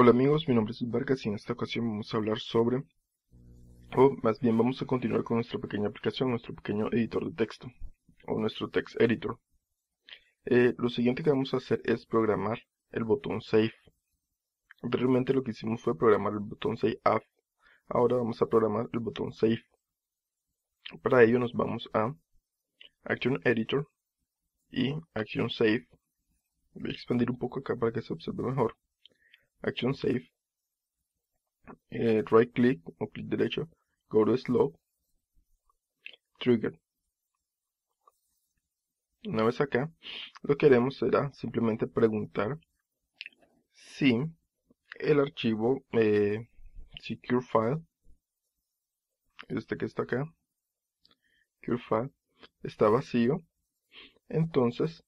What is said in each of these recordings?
Hola amigos, mi nombre es Vargas y en esta ocasión vamos a hablar sobre, o más bien vamos a continuar con nuestra pequeña aplicación, nuestro pequeño editor de texto, o nuestro text editor. Eh, lo siguiente que vamos a hacer es programar el botón Save. Anteriormente lo que hicimos fue programar el botón Save As. Ahora vamos a programar el botón Save. Para ello nos vamos a Action Editor y Action Save. Voy a expandir un poco acá para que se observe mejor. Action Save, eh, right click o clic derecho, go to slope, trigger. Una vez acá, lo que haremos será simplemente preguntar si el archivo eh, secure file, este que está acá, secure file, está vacío, entonces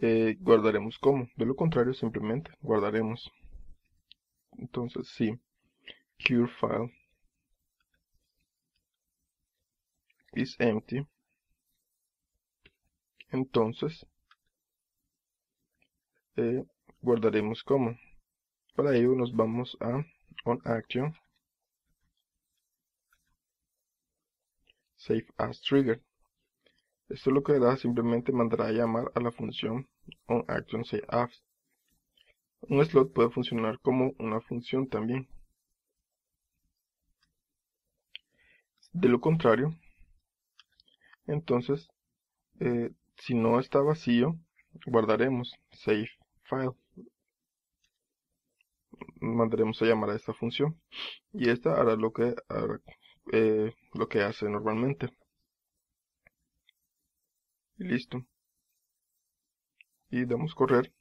Eh, guardaremos como. De lo contrario, simplemente guardaremos. Entonces, si cure file is empty, entonces eh, guardaremos como. Para ello nos vamos a on action save as trigger esto lo que hará simplemente mandará a llamar a la función onActionSaveAs. Un slot puede funcionar como una función también. De lo contrario, entonces, eh, si no está vacío, guardaremos save file. Mandaremos a llamar a esta función y esta hará lo que, eh, lo que hace normalmente y listo. Y damos correr.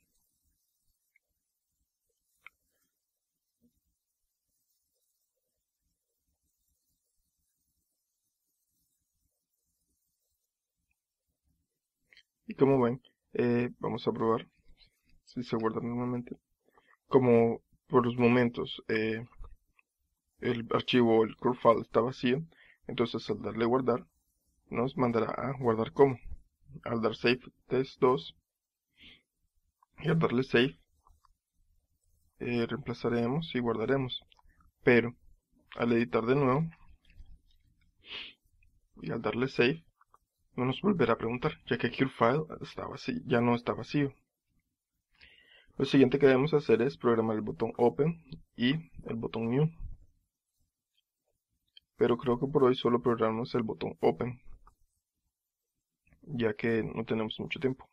Y como ven eh, vamos a probar si se guarda normalmente como por los momentos eh, el archivo el core file está vacío entonces al darle guardar nos mandará a guardar como al dar save test 2 y al darle save eh, reemplazaremos y guardaremos. Pero al editar de nuevo y al darle save no nos volverá a preguntar ya que aquí el file está vacío, ya no está vacío. Lo siguiente que debemos hacer es programar el botón open y el botón new. Pero creo que por hoy solo programamos el botón open ya que no tenemos mucho tiempo.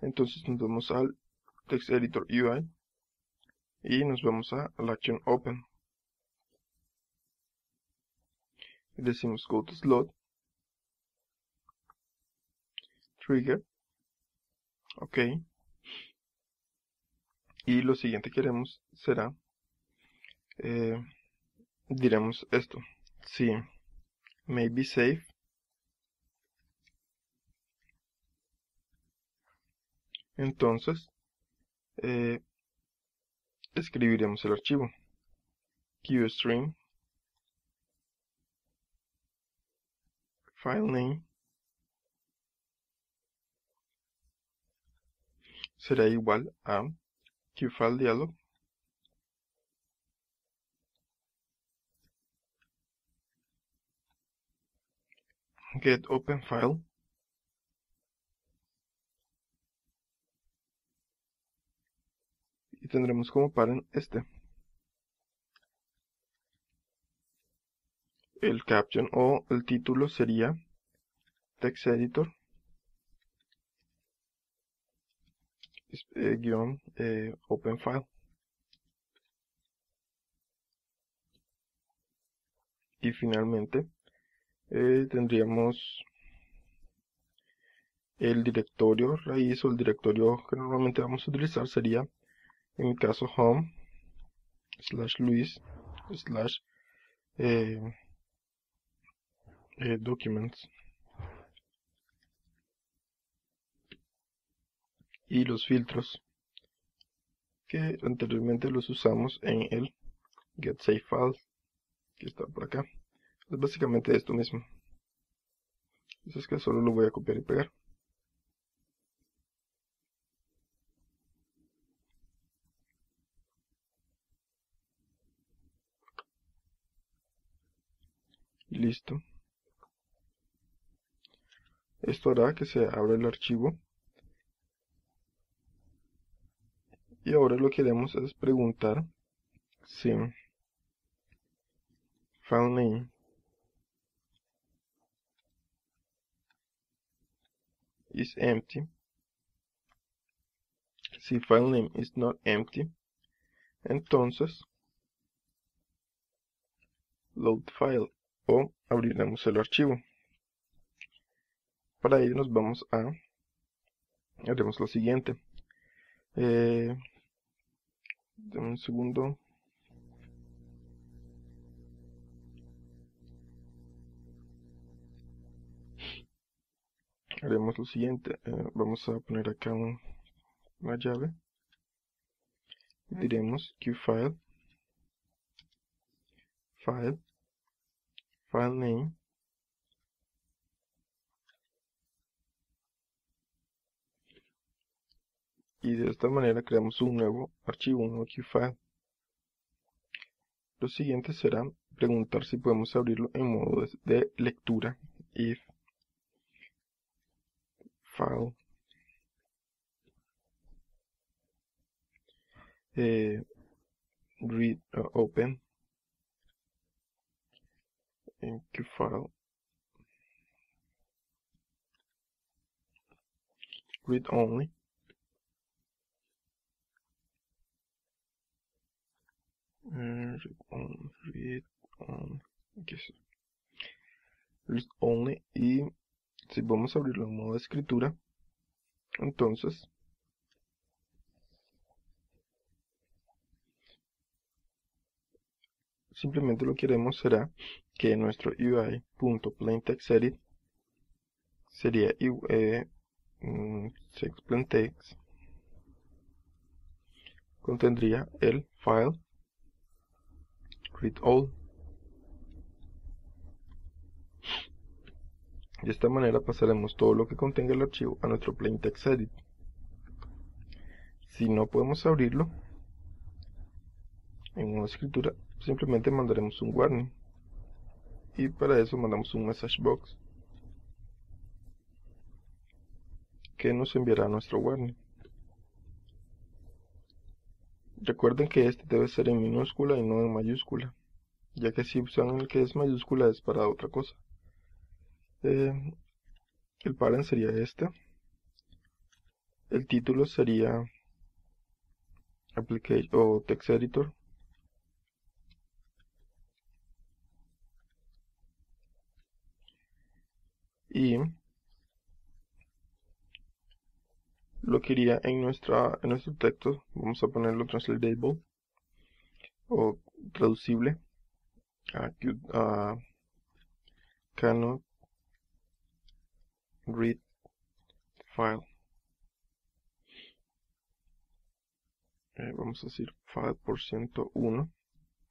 Entonces nos vamos al Text Editor UI y nos vamos a la acción Open. Decimos Go to Slot, Trigger, OK. Y lo siguiente que haremos será, eh, diremos esto, si maybe safe Entonces, eh, escribiremos el archivo. Qstream file name será igual a qfile get open file y tendremos como paren este. El caption o el título sería text editor eh, guion eh, open file y finalmente eh, tendríamos el directorio raíz o el directorio que normalmente vamos a utilizar sería en mi caso home slash luis slash eh, eh, documents. Y los filtros que anteriormente los usamos en el get save files que está por acá. Es básicamente esto mismo. Es que solo lo voy a copiar y pegar listo. Esto hará que se abra el archivo. Y ahora lo que haremos es preguntar si filename is empty. Si filename is not empty entonces load file o abriremos el archivo. Para ello nos vamos a haremos lo siguiente. Eh, un segundo. Haremos lo siguiente. Eh, vamos a poner acá una llave. Y diremos qfile file file name y de esta manera creamos un nuevo archivo, un nuevo file. Lo siguiente será preguntar si podemos abrirlo en modo de, lectura. If file. Eh, read uh, open en qfile read only. Read on, read only. Y si vamos a abrirlo en modo escritura entonces simplemente lo que haremos será que nuestro UI.plainTextEdit sería eh, mm, text contendría el file read all. De esta manera pasaremos todo lo que contenga el archivo a nuestro plain text edit. Si no podemos abrirlo en una escritura, simplemente mandaremos un warning. Y para eso mandamos un message box que nos enviará nuestro warning. Recuerden que este debe ser en minúscula y no en mayúscula, ya que si usan el que es mayúscula es para otra cosa. Eh, el parent sería este. El título sería Application o Text Editor. Y lo que iría en, nuestra, en nuestro texto, vamos a ponerlo translatable o traducible a, cannot read file. Eh, vamos a decir file por ciento 1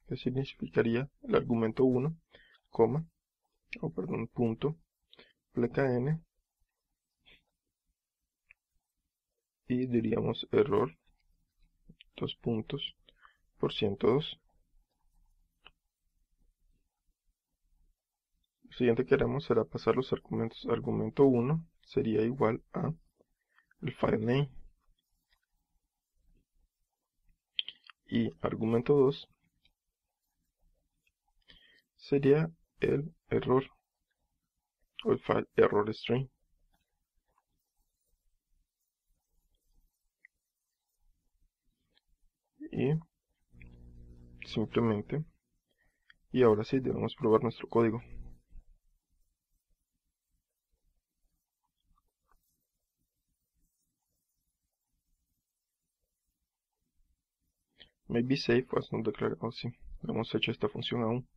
que significaría el argumento 1 coma o perdón punto y diríamos error dos puntos por ciento dos. Lo siguiente que haremos será pasar los argumentos argumento 1 sería igual a el file name. Y argumento 2 sería el error el file error string. Y simplemente y ahora sí debemos probar nuestro código. Maybe safe was not declared oh sí. No hemos hecho esta función aún.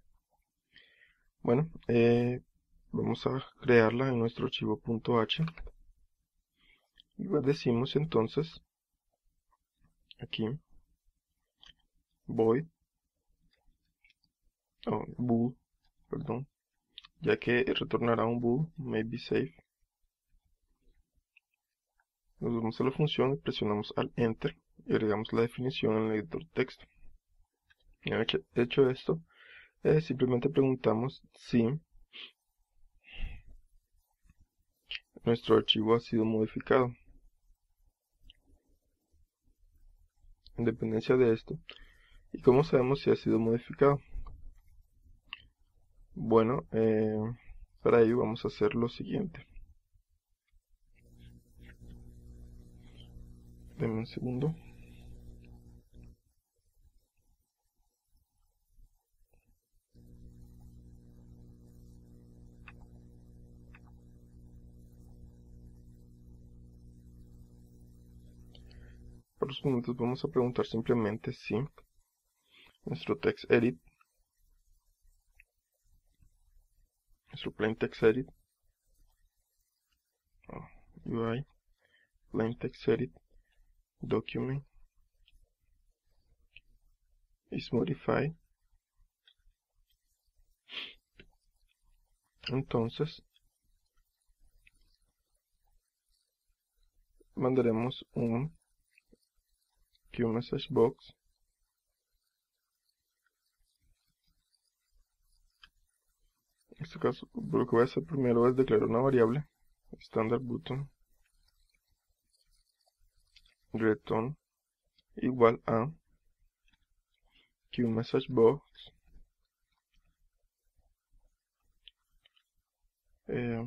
Bueno eh, vamos a crearla en nuestro archivo .h. Y decimos entonces aquí void oh, bool perdón ya que retornará un bool maybe safe nos vamos a la función y presionamos al enter y agregamos la definición en el editor de texto hecho, esto eh, simplemente preguntamos si nuestro archivo ha sido modificado. En dependencia de esto, ¿y cómo sabemos si ha sido modificado? Bueno, eh, para ello vamos a hacer lo siguiente. Denme un segundo. Momentos vamos a preguntar simplemente si nuestro text edit nuestro plain text edit UI plain text edit document is modified. Entonces mandaremos un message box en este caso lo que voy a hacer primero es declarar una variable standard button return igual a QMessageBox eh,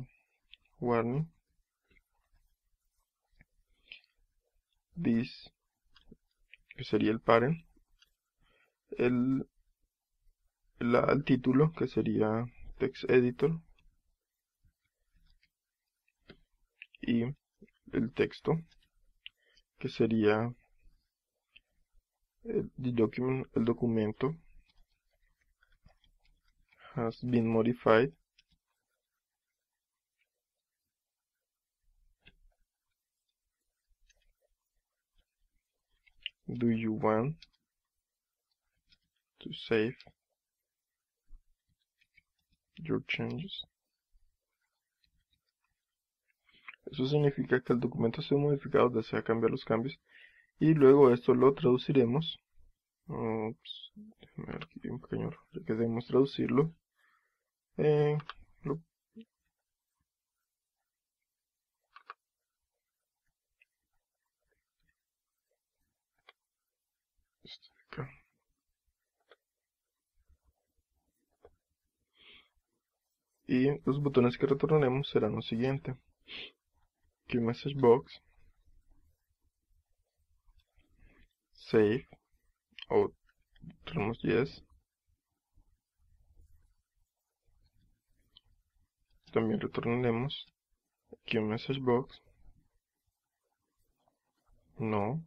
warning. This que sería el parent el, el título que sería text editor y el texto que sería el documento has been modified do you want to save your changes Eso significa que el documento ha sido modificado, desea cambiar los cambios. Y luego esto lo traduciremos. Ups, déjame ver aquí un pequeño ya que debemos traducirlo. Eh, y los botones que retornaremos serán los siguientes. Message box. Save. O tenemos yes. También retornaremos. Message box. No.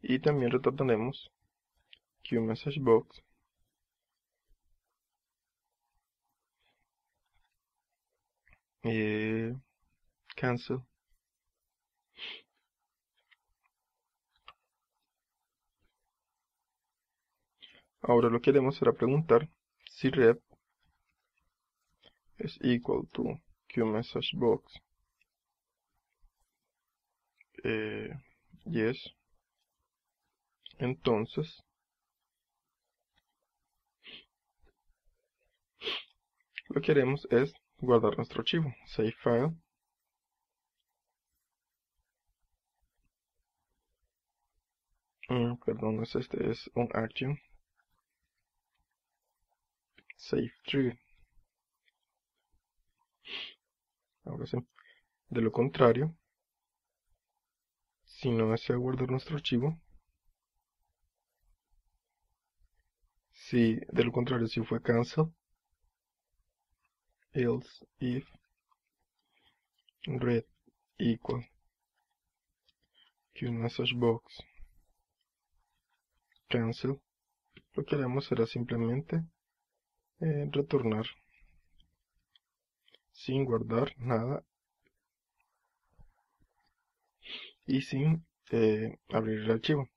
Y también retornaremos. Message eh, cancel ahora lo que haremos será preguntar si rep es equal to qMessageBox eh, yes. Entonces lo que haremos es guardar nuestro archivo save file Mm, perdón, es este, es un action. Save trigger. Ahora sí. De lo contrario, si no desea guardar nuestro archivo, si de lo contrario si fue cancel, else if red equal que message box cancel, lo que haremos será simplemente eh, retornar sin guardar nada y sin eh, abrir el archivo.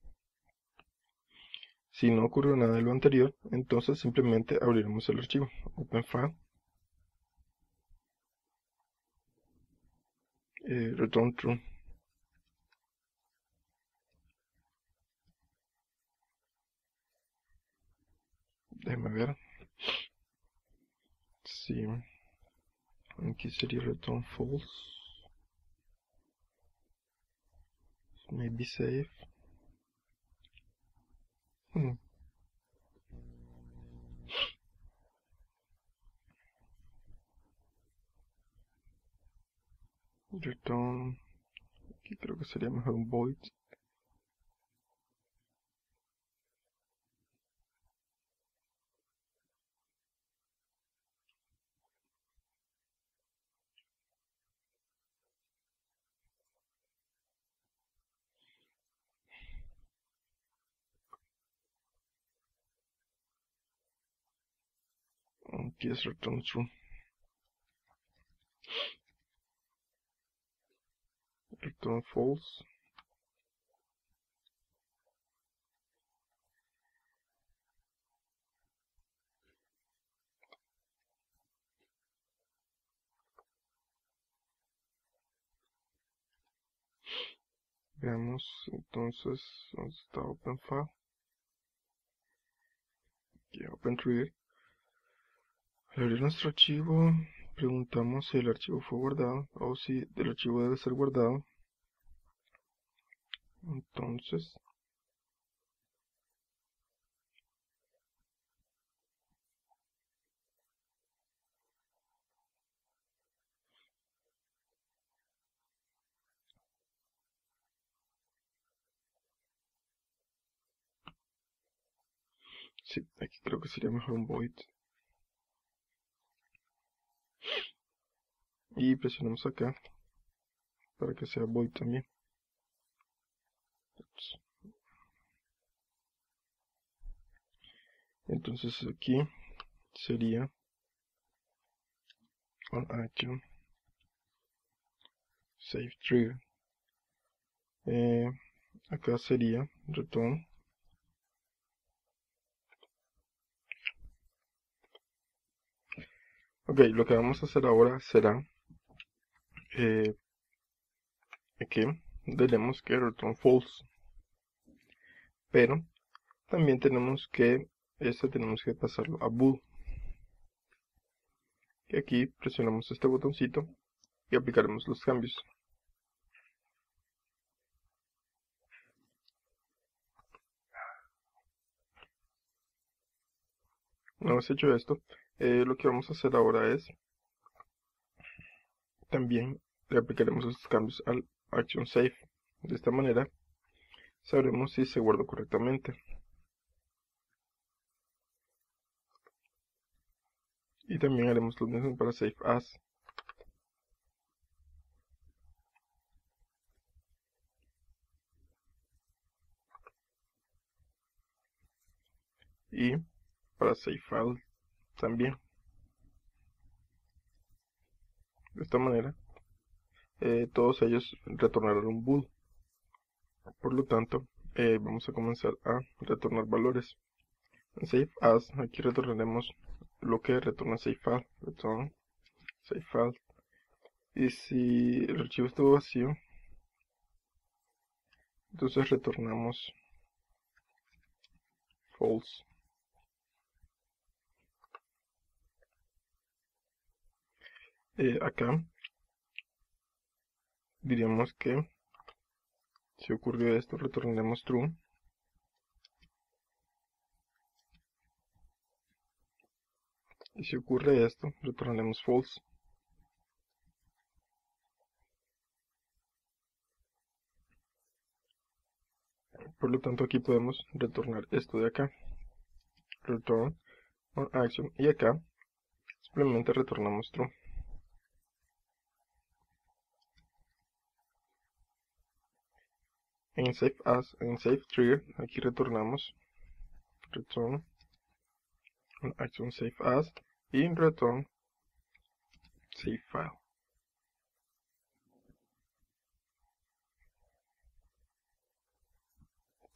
Si no ocurrió nada de lo anterior, entonces simplemente abriremos el archivo. Open file. Return true. Déjame ver. Sí. aquí sería return false maybe safe hmm. Return aquí creo que sería mejor un void aquí es return true return false. Veamos entonces dónde está open file aquí open trigger al abrir nuestro archivo preguntamos si el archivo fue guardado o si el archivo debe ser guardado entonces Sí, aquí creo que sería mejor un void. Y presionamos acá para que sea void también. Entonces aquí sería on action save trigger. Eh, acá sería return Ok, lo que vamos a hacer ahora será eh, que tenemos que return false. Pero también tenemos que, este tenemos que pasarlo a bool. Y aquí presionamos este botoncito y aplicaremos los cambios. Una vez hecho esto, eh, lo que vamos a hacer ahora es también le aplicaremos estos cambios al action save de esta manera sabremos si se guardó correctamente. Y también haremos lo mismo para save as. Y para save file también. De esta manera, eh, todos ellos retornarán un bool. Por lo tanto, eh, vamos a comenzar a retornar valores. En save as, aquí retornaremos lo que retorna save file, return save file. Y si el archivo estuvo vacío, entonces retornamos false. Eh, acá diríamos que si ocurrió esto retornaremos true. Y si ocurre esto retornaremos false. Por lo tanto aquí podemos retornar esto de acá. Return on action. Y acá simplemente retornamos true en save as en save trigger aquí retornamos. Return. Action save as. Y return save file.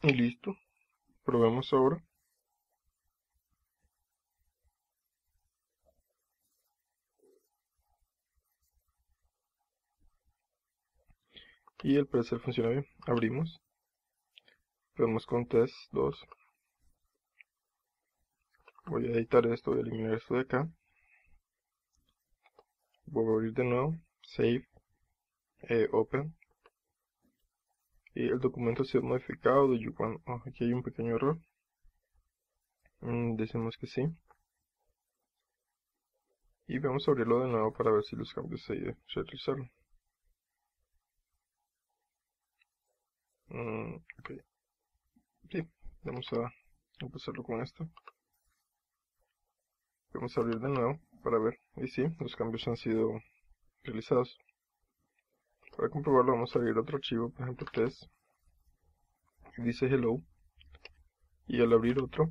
Y listo. Probemos ahora y el parecer funciona bien. Abrimos. Vemos con test 2. Voy a editar esto, voy a eliminar esto de acá. vuelvo a abrir de nuevo, save, eh, open, y el documento ha sido modificado, de oh, aquí hay un pequeño error, mm, decimos que sí, y vamos a abrirlo de nuevo para ver si los cambios se realizaron. Mm, ok. Sí, vamos a empezarlo con esto. Vamos a abrir de nuevo para ver. Y sí, los cambios han sido realizados. Para comprobarlo vamos a abrir otro archivo, por ejemplo test. Dice hello. Y al abrir otro,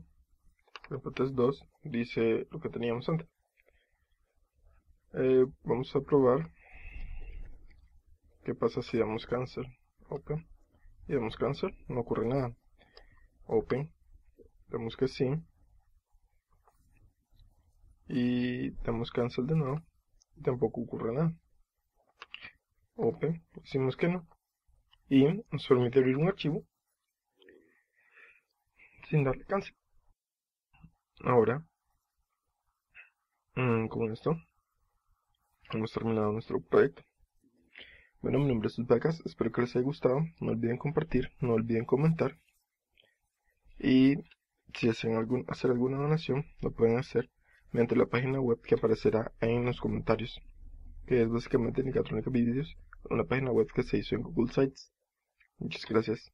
por ejemplo test 2, dice lo que teníamos antes. Eh, vamos a probar qué pasa si damos cancel open y damos cancel no ocurre nada. Open damos que sí. Y damos cancel de nuevo tampoco ocurre nada. Open decimos que no. Y nos permite abrir un archivo sin darle cancel. Ahora mm, con esto hemos terminado nuestro proyecto. Bueno, mi nombre es Vacas, espero que les haya gustado, no olviden compartir, no olviden comentar. Y si desean algún, hacer alguna donación, lo pueden hacer mediante la página web que aparecerá en los comentarios, que es básicamente Nicatronica Videos, una página web que se hizo en Google Sites. Muchas gracias.